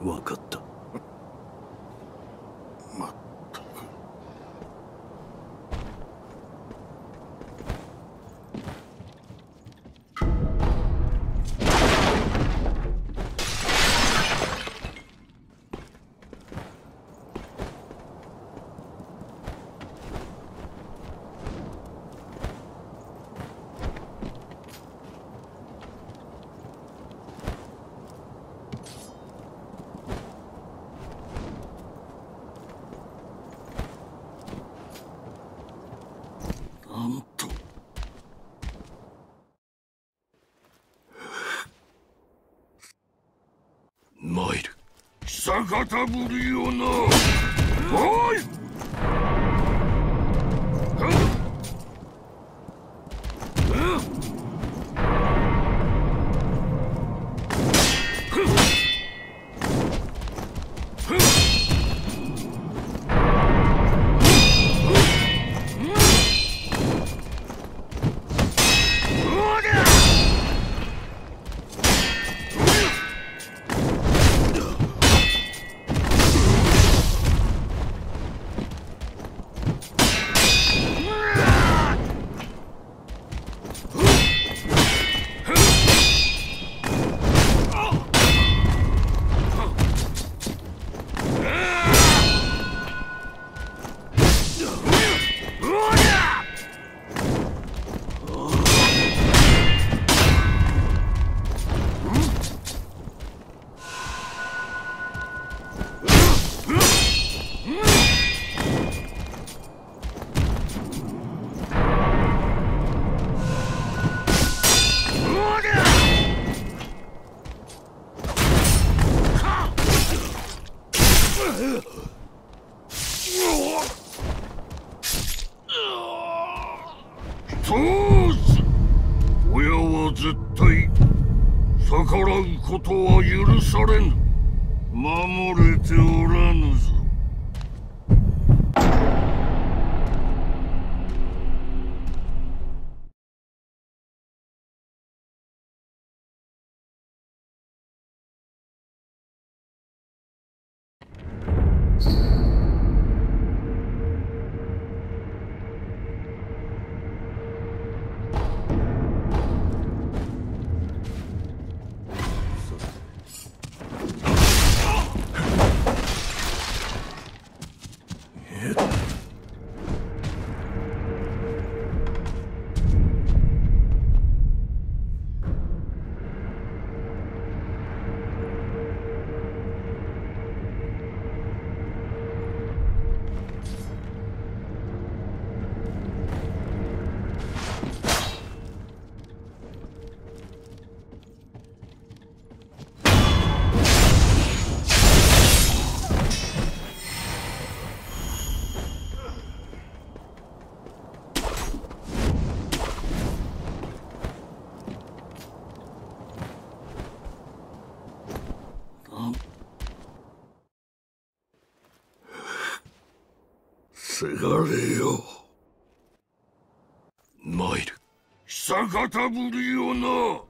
分かった。方ぶりよな。おい。せがれよ。参る。久方ぶりよな。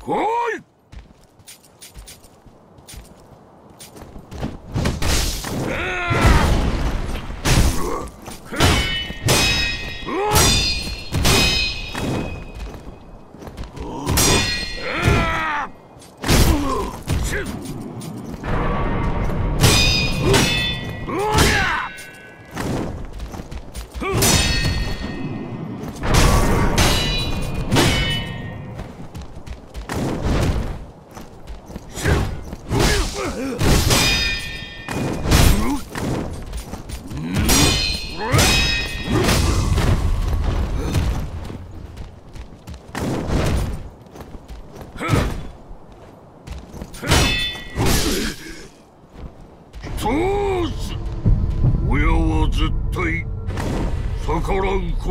来い。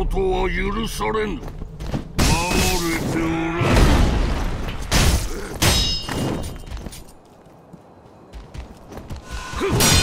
ことは許されぬ守れておらぬ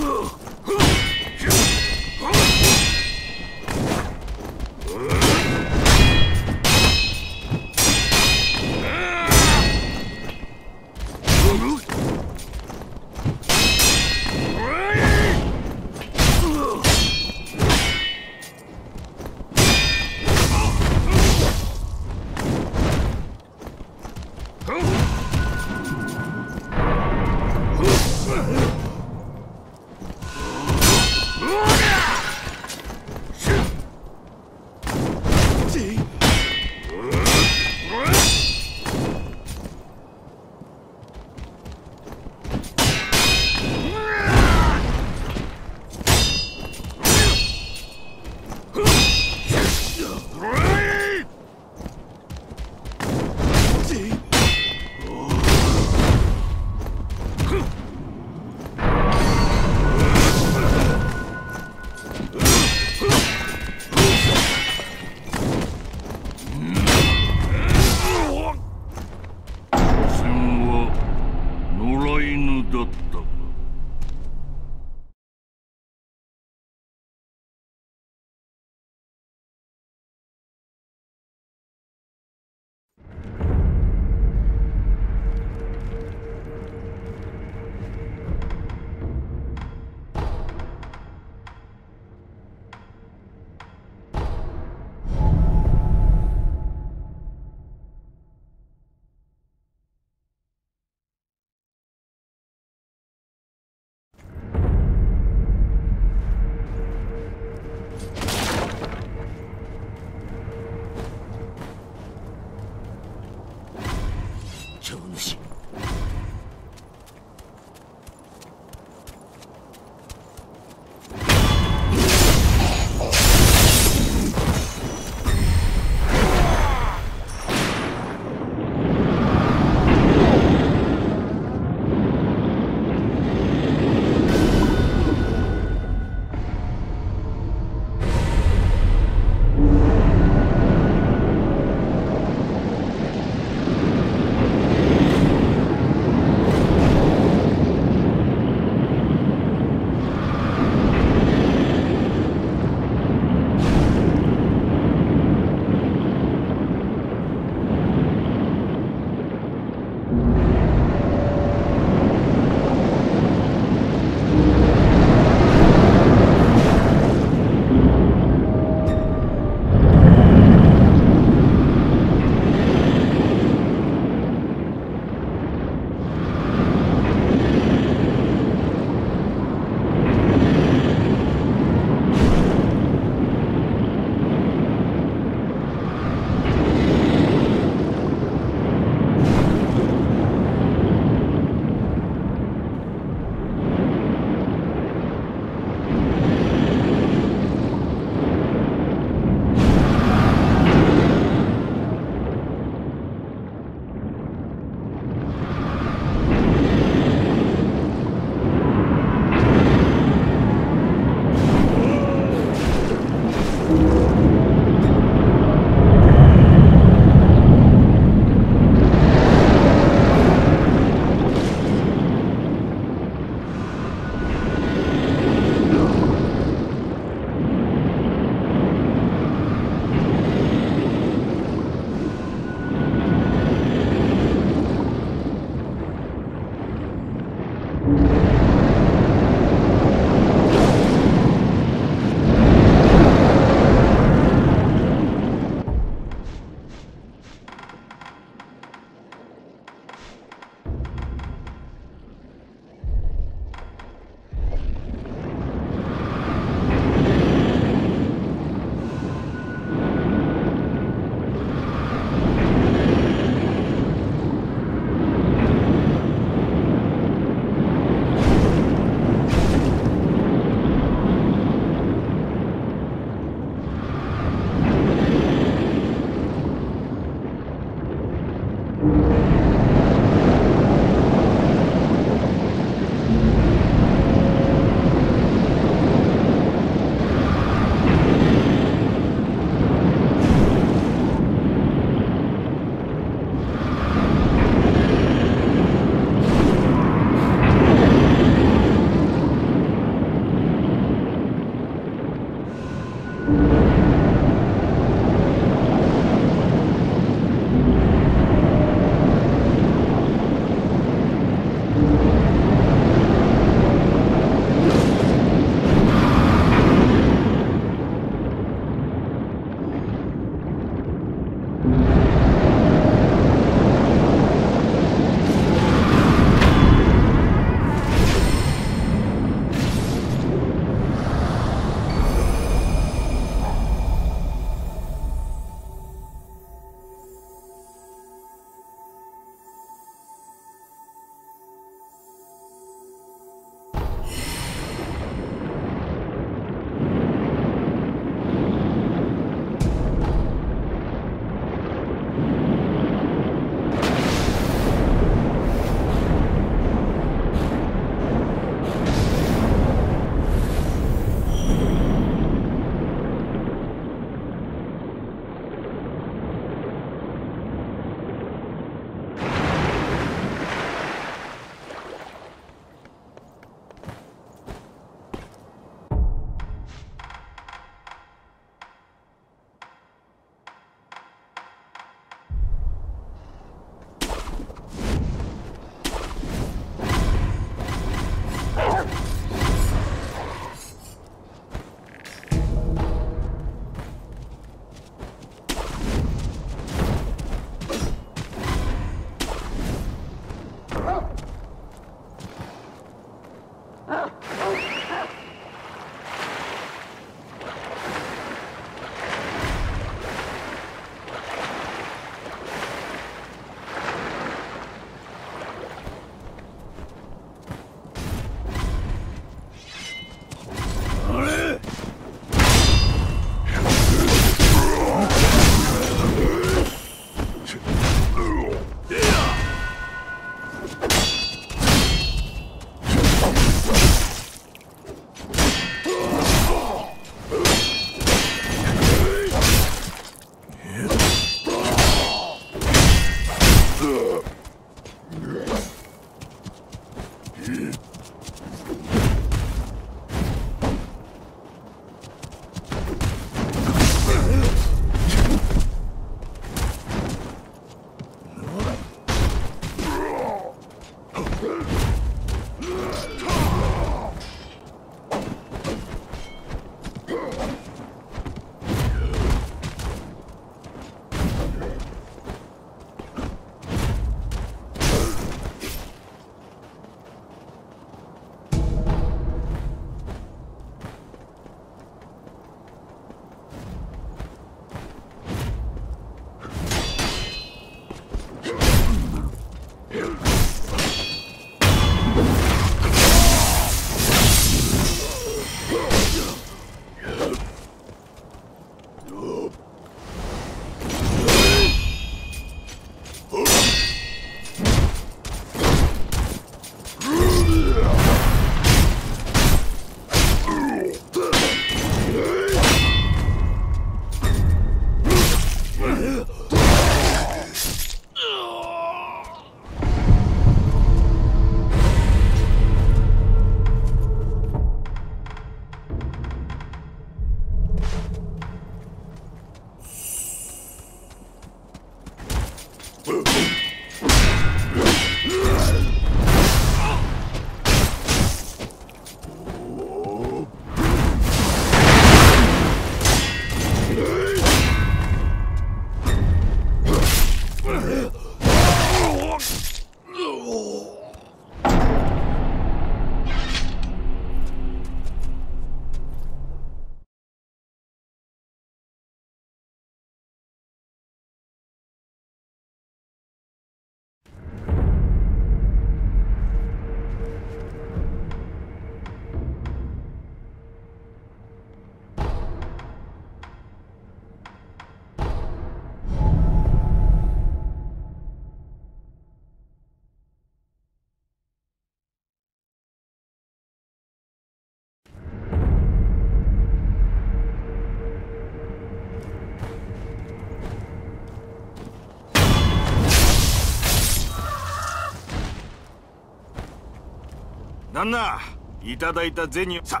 旦那いただいた銭さ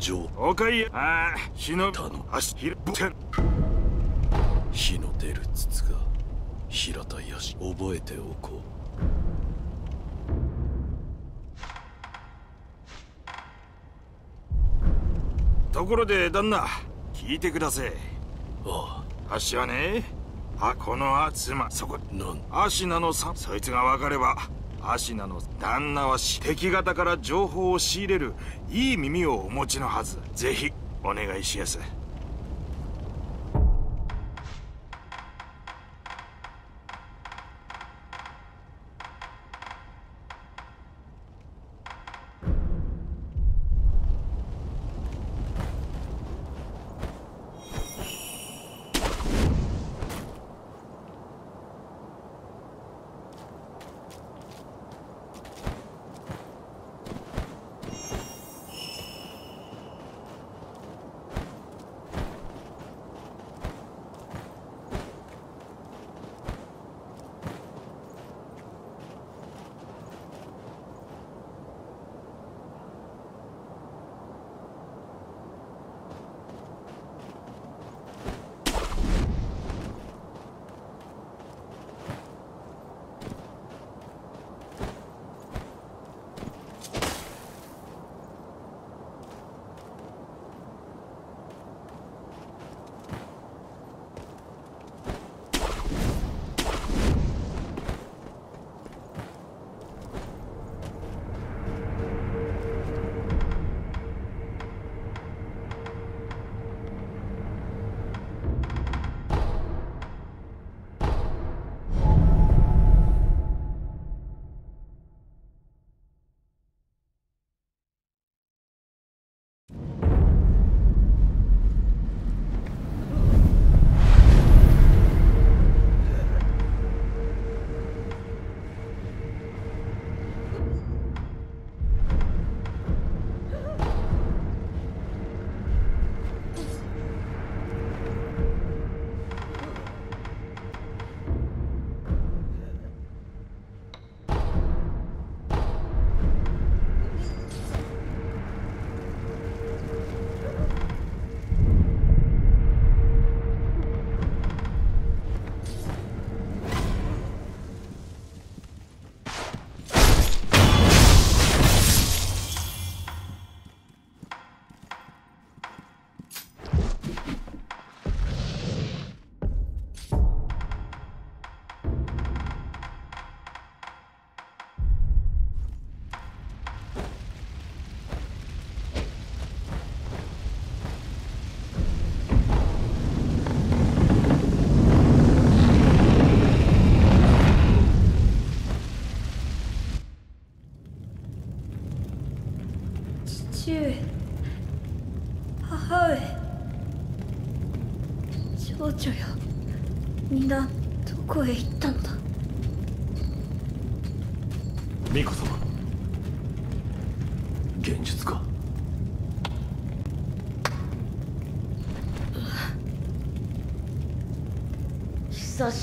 ジョーおかいああ忍び頼む。足ひるぶせん火の出る筒が平たい足覚えておこところで旦那聞いてください。ああ。っしはねあこのあ妻そこあなん？アシナのさそいつが分かればアシナの旦那はし敵方から情報を仕入れるいい耳をお持ちのはず。ぜひお願いしやす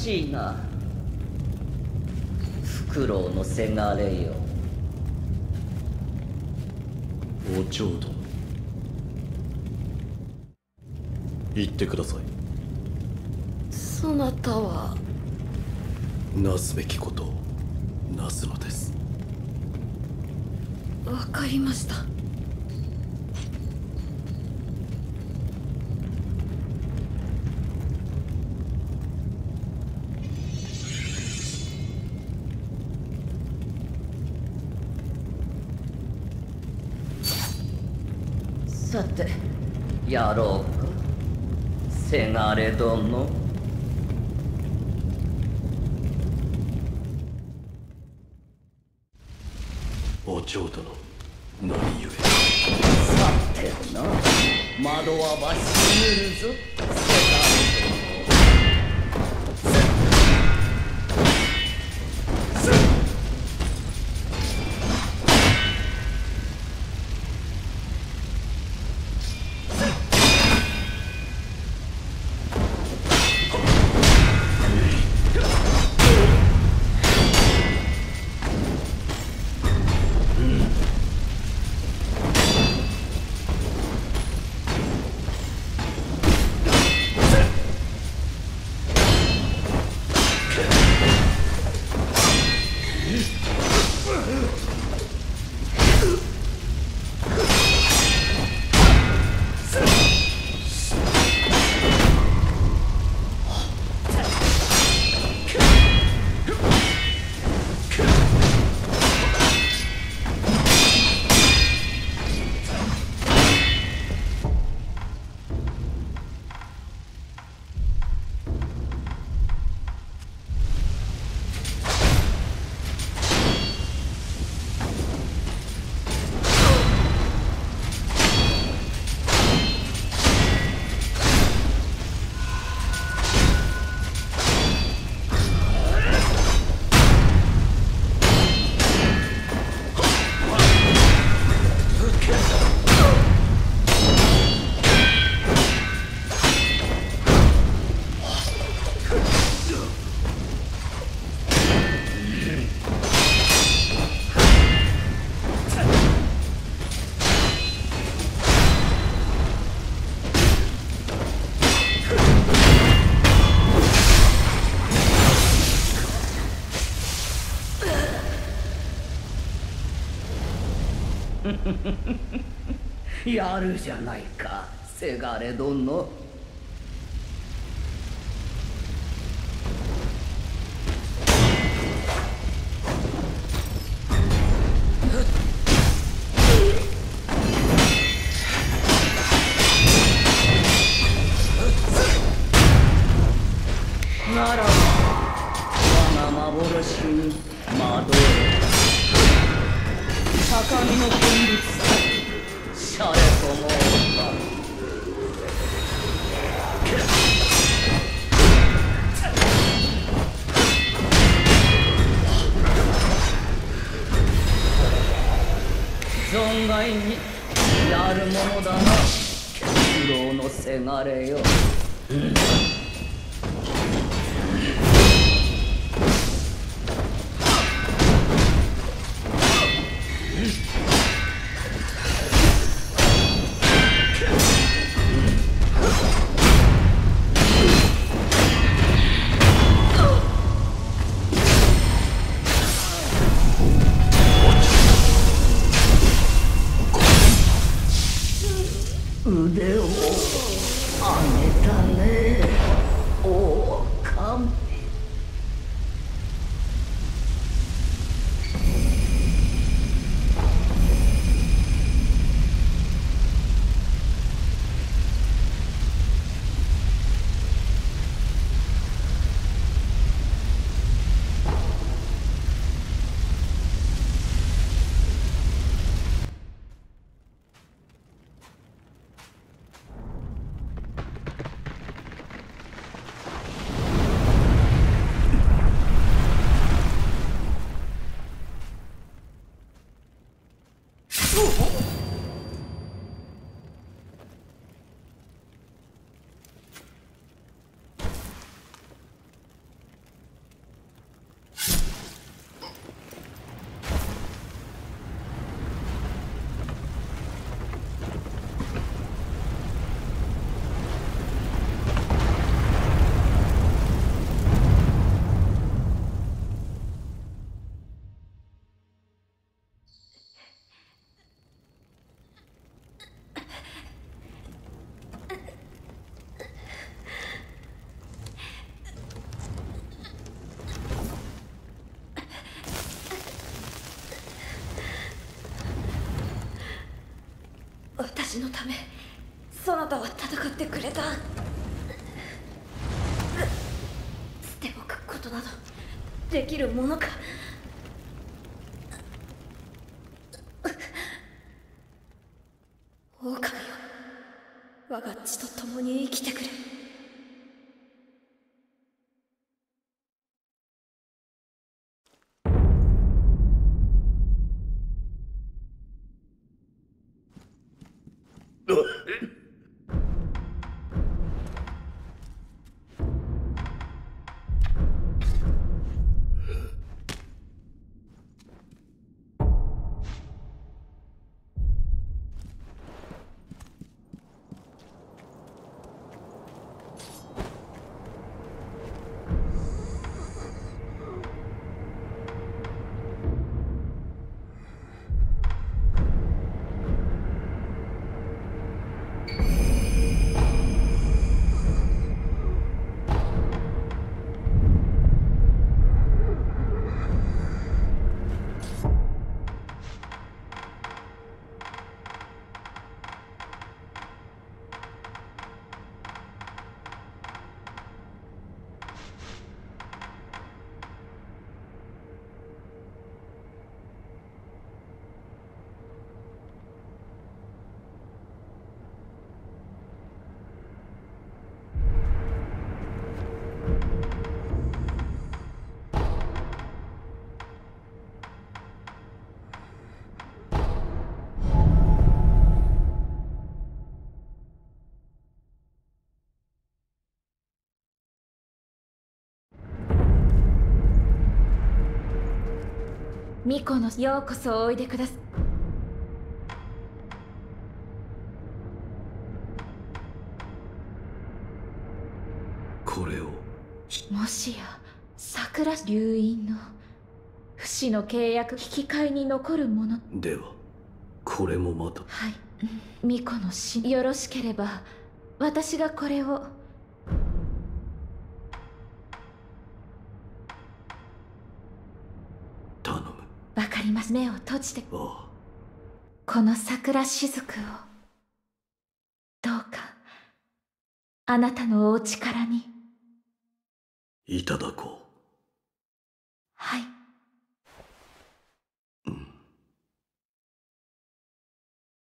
しいな。フクロウのせがれよ。お嬢殿。言ってください。そなたは？なすべきことをなすのです。わかりましたさて。やろうか。せがれ殿。お嬢殿。何故？さてな。窓はば閉めるぞ やるじゃないかせがれ殿。আমি তাহলে ও কাম のためそなたは戦ってくれた。捨ておくことなどできるものか。巫女のようこそおいでくださこれを。もしや桜流院の不死の契約引き換えに残るもの。ではこれもまた。はい。巫女の死よろしければ私がこれをわかります。目を閉じて。この桜雫を。どうかあなたのお力に。いただこはい。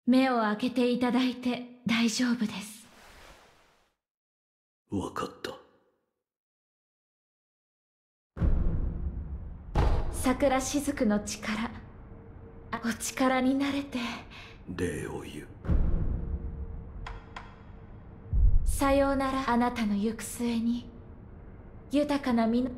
目を開けていただいて大丈夫です。うわかった桜雫の力。お力になれて。礼を言う。さようならあなたの行く末に。豊かな実の